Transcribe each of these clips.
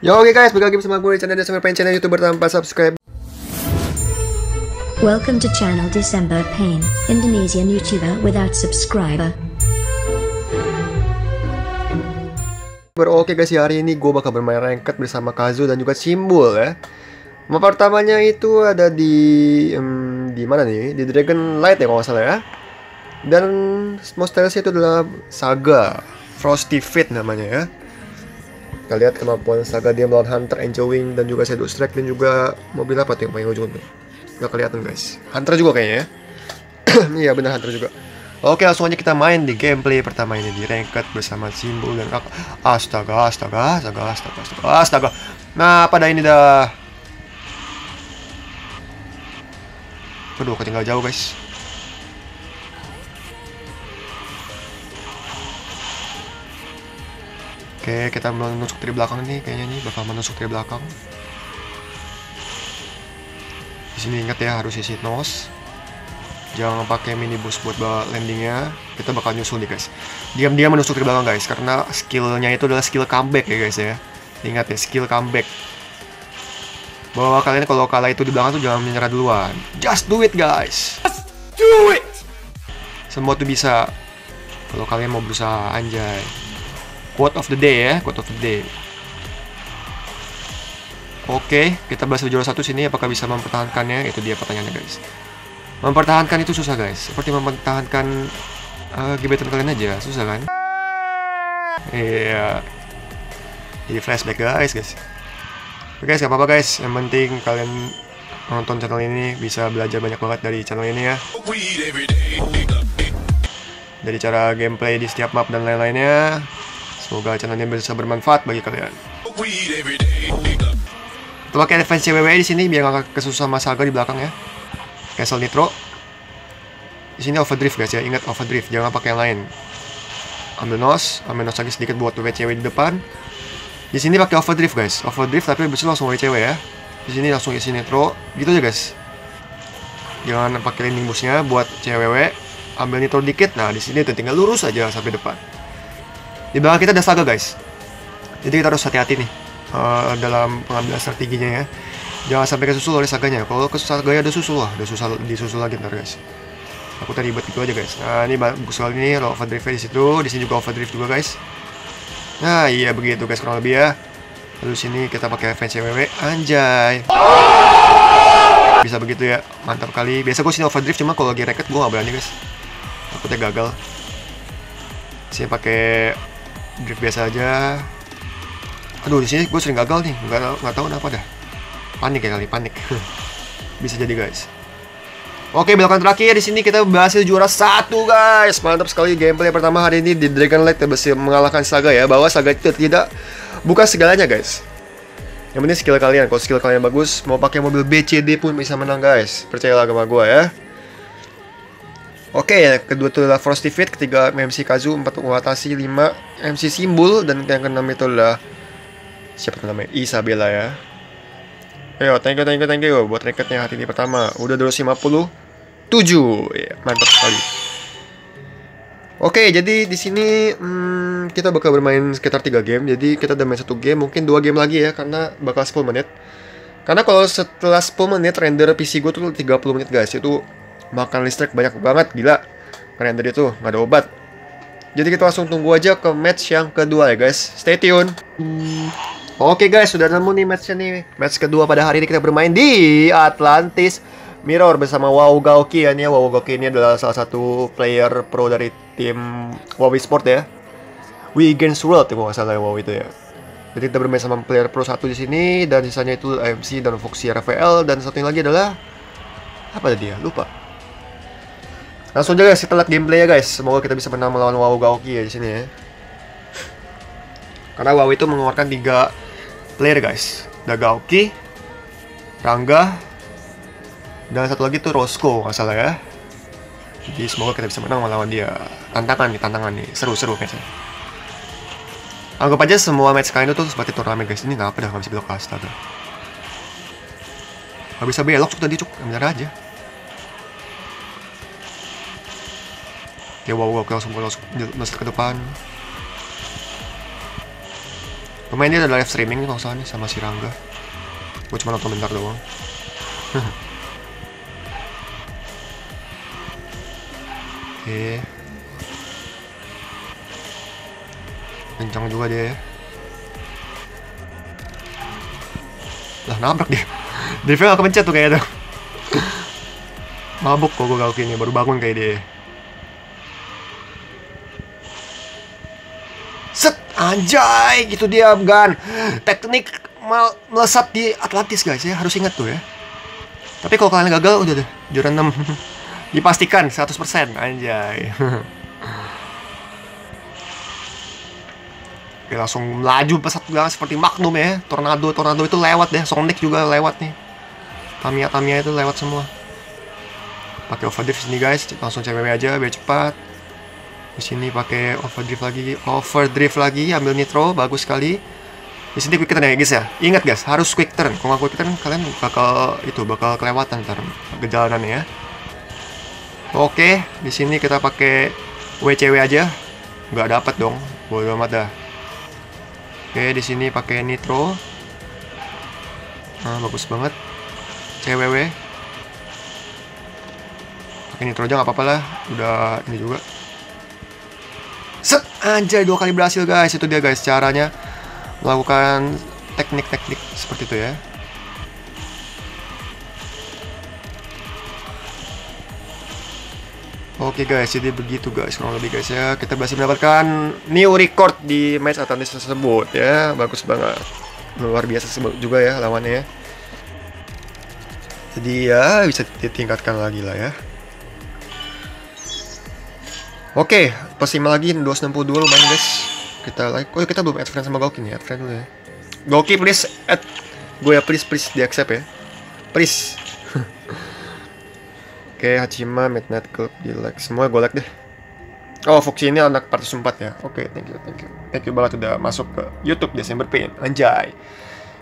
Yo oke guys, balik lagi bersama gue di channel Desember Pain channel youtuber tanpa subscribe Welcome to channel December Pain, Indonesian YouTuber without subscriber. Oke guys, ya, hari ini gue bakal bermain ranked bersama Kazu dan juga Simbol ya Map pertamanya itu ada di um, di mana nih? Di Dragon Light ya kalau nggak salah ya Dan monster itu adalah Saga Frosty Fit namanya ya kita lihat kemampuan Saga dia melawan Hunter, Angel Wing, dan juga Shadow Strike dan juga mobil apa tuh yang paling ujung tuh Gak kelihatan guys. Hunter juga kayaknya ya. Iya bener Hunter juga. Oke langsung aja kita main di gameplay pertama ini di ranked bersama Simbol dan Raka Astaga, astaga, astaga, astaga, astaga, astaga. Nah pada ini dah? Aduh ketinggal jauh guys Oke, kita menusuk dari belakang nih kayaknya nih bakal menusuk dari belakang. Di sini ingat ya harus isi nose. Jangan pakai minibus buat bawa landingnya. Kita bakal nyusul nih guys. Diam-diam menusuk dari belakang guys, karena skillnya itu adalah skill comeback ya guys ya. Ingat ya skill comeback. Bahwa kalian kalau kalah itu di belakang tuh jangan menyerah duluan. Just do it guys. Just do it. Semua tuh bisa. Kalau kalian mau berusaha anjay. Quote of the day ya, quote of the day. Oke, kita bahas juara satu sini apakah bisa mempertahankannya? Itu dia pertanyaannya guys. Mempertahankan itu susah guys. Seperti mempertahankan uh, gebetan kalian aja, susah kan? Iya. Jadi flashback guys, guys. Oke guys, gak apa-apa guys. Yang penting kalian nonton channel ini bisa belajar banyak banget dari channel ini ya. Dari cara gameplay di setiap map dan lain-lainnya. Semoga channel ini bisa bermanfaat bagi kalian. Kita pakai defense CWW di sini biar nggak kesusahan masalah di belakang ya. Cancel nitro. Di sini overdrift guys ya, ingat overdrift, jangan pakai yang lain. Ambil nos, ambil nos lagi sedikit buat WCW di depan. Di sini pakai overdrift guys, overdrift tapi besok langsung WCW ya. Di sini langsung isi nitro, gitu aja guys. Jangan pakai landing busnya buat CWW. Ambil nitro dikit, nah di sini tinggal lurus aja sampai depan. Di belakang kita ada Saga guys. Jadi kita harus hati-hati nih uh, dalam pengambilan strateginya ya. Jangan sampai kesusul oleh Saganya. Kalau ke Saganya ada susul lah, ada susah disusul lagi ntar guys. Aku tadi buat itu aja guys. Nah ini bagus sekali nih kalau overdrive di situ, di sini juga overdrive juga guys. Nah iya begitu guys kurang lebih ya. Lalu sini kita pakai fans CWW, anjay. Bisa begitu ya, mantap kali. Biasa gue sini overdrive cuma kalau lagi racket gue gak berani guys. Takutnya gagal. Sini pakai drift biasa aja aduh di sini gue sering gagal nih nggak nggak tahu kenapa dah panik ya kali panik bisa jadi guys Oke, belokan terakhir di sini kita berhasil juara satu guys. Mantap sekali gameplay pertama hari ini di Dragon Light berhasil mengalahkan Saga ya. Bahwa Saga itu tidak bukan segalanya guys. Yang penting skill kalian. Kalau skill kalian bagus, mau pakai mobil BCD pun bisa menang guys. Percayalah sama gue ya. Oke, yang kedua itu adalah Frosty Fit, ketiga MC Kazu, empat mengatasi, lima MC Simbol, dan yang keenam itu adalah siapa namanya? Isabella ya. Ayo, thank you, thank you, thank you buat rankednya hari ini pertama. Udah 257, ya, mantap sekali. Oke, jadi di sini hmm, kita bakal bermain sekitar 3 game. Jadi kita udah main satu game, mungkin dua game lagi ya, karena bakal 10 menit. Karena kalau setelah 10 menit render PC gue tuh 30 menit guys, itu makan listrik banyak banget gila keren tadi tuh nggak ada obat jadi kita langsung tunggu aja ke match yang kedua ya guys stay tune Oke guys, sudah nemu nih matchnya nih. Match kedua pada hari ini kita bermain di Atlantis Mirror bersama Wow Gaoki ya nih. Wow Gaoki ini adalah salah satu player pro dari tim WoW Sport ya. We Against World ya salah ya WoW itu ya. Jadi kita bermain sama player pro satu di sini dan sisanya itu AMC dan Foxy Rafael dan satunya lagi adalah apa tadi ya? Lupa. Langsung aja guys kita lihat gameplay ya guys. Semoga kita bisa menang melawan WoW Gaoki ya di sini ya. Karena WoW itu mengeluarkan tiga player guys. Ada Gaoki, Rangga, dan satu lagi tuh Roscoe nggak salah ya. Jadi semoga kita bisa menang melawan dia. Tantangan nih, tantangan nih. Seru-seru kayaknya. Anggap aja semua match kalian itu seperti turnamen guys. Ini nggak apa dah nggak bisa belok astaga. Gak bisa belok cuk tadi cuk, bener aja. Oke, wow, wow, langsung langsung masuk ke depan. Pemain dia ada live streaming nih kalau salah sama si Rangga. Gue cuma nonton bentar doang. Oke. Kencang juga dia ya. Lah nabrak dia. Drive-nya gak kepencet tuh kayaknya tuh. Mabuk kok gue gak ini, baru bangun kayak dia. Set, anjay, gitu dia Afgan. Teknik melesat di Atlantis guys ya, harus ingat tuh ya. Tapi kalau kalian gagal udah deh, juara 6. Dipastikan 100% anjay. Oke, langsung melaju pesat banget seperti Magnum ya. Tornado, tornado itu lewat deh. Sonic juga lewat nih. Tamiya, Tamiya itu lewat semua. Pakai overdrive sini guys, langsung CWW aja biar cepat. Di sini pakai overdrive lagi, overdrive lagi, ambil nitro, bagus sekali. Di sini quick turn ya guys ya. Ingat guys, harus quick turn. Kalau nggak quick turn kalian bakal itu bakal kelewatan ntar kejalanannya ya. Oke, di sini kita pakai WCW aja. Nggak dapat dong, bodo amat dah. Oke, di sini pakai nitro. Nah, bagus banget. CWW. Pakai nitro aja nggak apa-apa lah. Udah ini juga. Anjay dua kali berhasil guys. Itu dia guys caranya melakukan teknik-teknik seperti itu ya. Oke guys, jadi begitu guys kurang lebih guys ya. Kita berhasil mendapatkan new record di match Atlantis tersebut ya. Bagus banget. Luar biasa juga ya lawannya ya. Jadi ya bisa ditingkatkan lagi lah ya. Oke, 5 lagi 262 lumayan guys. Kita like. Oh, kita belum add friend sama Goki nih, add friend dulu ya. Goki please add gue ya please please di accept ya. Please. Oke, Hachima, Midnight Club, di like semua gue like deh. Oh, Foxy ini anak Partus 4 ya. Oke, thank you, thank you. Thank you banget udah masuk ke YouTube Desember Pain. Anjay.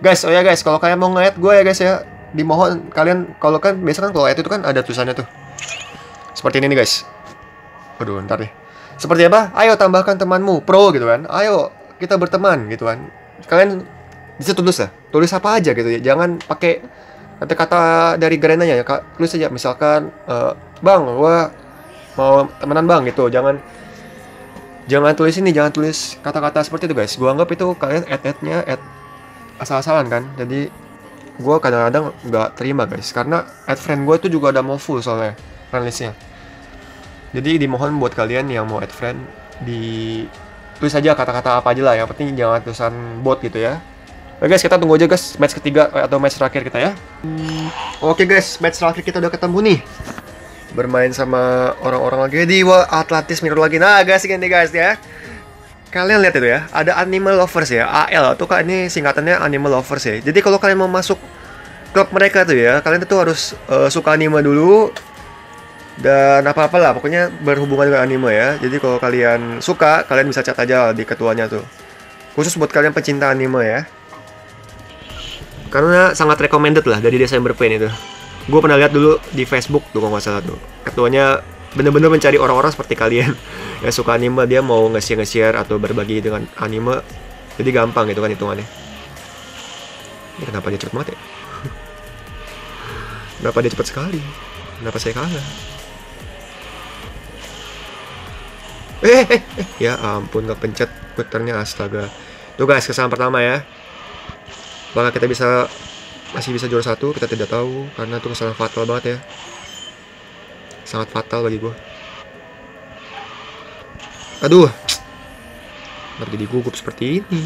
Guys, oh ya guys, kalau kalian mau nge gue ya guys ya, dimohon kalian kalau kan biasa kan kalau itu kan ada tulisannya tuh. Seperti ini nih guys. Waduh, ntar deh. Seperti apa? Ayo tambahkan temanmu pro gitu kan. Ayo kita berteman gitu kan. Kalian bisa tulis lah. Tulis apa aja gitu ya. Jangan pakai kata-kata dari gerenanya ya. Kak, tulis aja misalkan eh, Bang, gua mau temenan Bang gitu. Jangan jangan tulis ini, jangan tulis kata-kata seperti itu guys. Gua anggap itu kalian add-add-nya add asal-asalan kan. Jadi gua kadang-kadang nggak terima guys karena add friend gue itu juga udah mau full soalnya friend listnya jadi dimohon buat kalian yang mau add friend di tulis aja kata-kata apa aja lah yang penting jangan tulisan bot gitu ya Oke guys, kita tunggu aja guys match ketiga eh, atau match terakhir kita ya. Oke guys, match terakhir kita udah ketemu nih. Bermain sama orang-orang lagi di Atlantis Mirror lagi. Nah, guys, ini guys ya. Kalian lihat itu ya, ada Animal Lovers ya, AL tuh kan ini singkatannya Animal Lovers ya. Jadi kalau kalian mau masuk klub mereka tuh ya, kalian tuh harus eh, suka anime dulu, dan apa-apa lah pokoknya berhubungan dengan anime ya. Jadi kalau kalian suka kalian bisa chat aja di ketuanya tuh. Khusus buat kalian pecinta anime ya. Karena sangat recommended lah dari Desember Pain itu. Gue pernah lihat dulu di Facebook tuh kalau nggak salah tuh. Ketuanya bener-bener mencari orang-orang seperti kalian. Yang suka anime dia mau nge-share nge-share atau berbagi dengan anime. Jadi gampang gitu kan hitungannya. Ini kenapa dia cepet banget ya? Kenapa dia cepet sekali? Kenapa saya kalah Eh, eh, eh, ya ampun gak pencet puternya astaga. Tuh guys, kesalahan pertama ya. Apakah kita bisa masih bisa juara satu? Kita tidak tahu karena itu kesalahan fatal banget ya. Sangat fatal bagi gue. Aduh, kenapa jadi gugup seperti ini?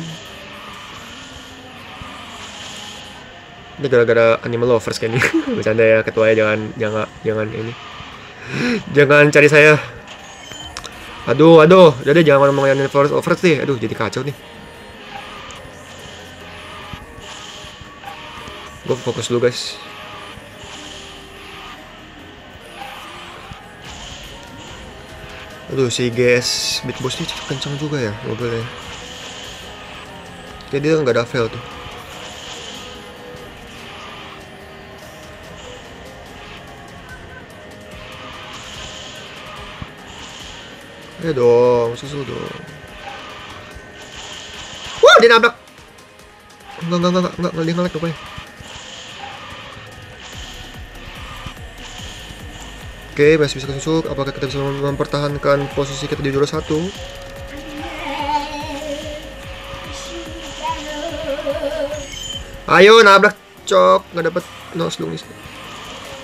Ini gara-gara animal lovers kayaknya. Bercanda ya ketuanya jangan jangan jangan ini. Jangan cari saya. Aduh, aduh, deh jangan ngomongin Forest Overs deh. Aduh, jadi kacau nih. Gue fokus dulu guys. Aduh, si guys, Big Boss ini kencang juga ya mobilnya. Jadi dia nggak ada fail tuh. Ayo dong, susul dong. Wah, dia nabrak. Enggak, enggak, enggak, enggak, enggak, dia nge-lag rupanya. Oke, masih bisa kesusuk. Apakah kita bisa mem- mempertahankan posisi kita di juara satu? Ayo nabrak cok, nggak dapat no slow nih.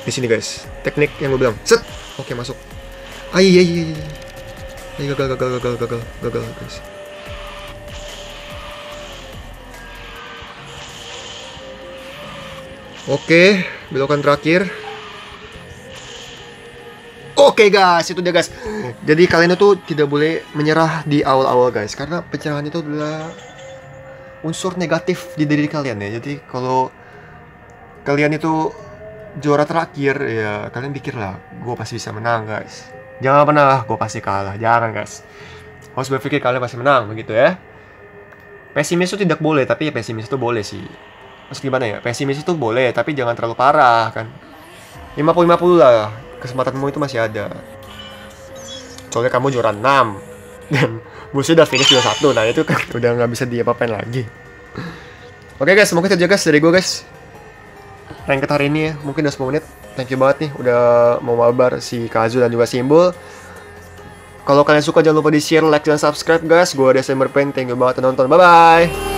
Di sini guys, teknik yang gue bilang. Set, oke masuk. Ay, ay, ay, Ay, gagal, gagal, gagal, gagal, gagal guys. Oke, belokan terakhir. Oke guys, itu dia guys. Jadi kalian itu tidak boleh menyerah di awal-awal guys, karena pencerahan itu adalah unsur negatif di diri kalian ya. Jadi kalau kalian itu juara terakhir ya kalian pikirlah, gue pasti bisa menang guys. Jangan pernah gue pasti kalah, jangan guys. Harus berpikir kalian pasti menang begitu ya. Pesimis itu tidak boleh, tapi ya pesimis itu boleh sih. Maksud gimana ya? Pesimis itu boleh, tapi jangan terlalu parah kan. 50-50 lah, kesempatanmu itu masih ada. Soalnya kamu juara 6 dan musuh udah finish juara satu, nah itu kan udah nggak bisa diapa-apain lagi. Oke guys, semoga aja guys dari gue guys. Ranked hari ini ya, mungkin udah 10 menit. Thank you banget nih udah mau mabar si Kazu dan juga Simbol. Kalau kalian suka jangan lupa di share, like, dan subscribe guys. Gue Desember Pain, thank you banget nonton. Bye-bye!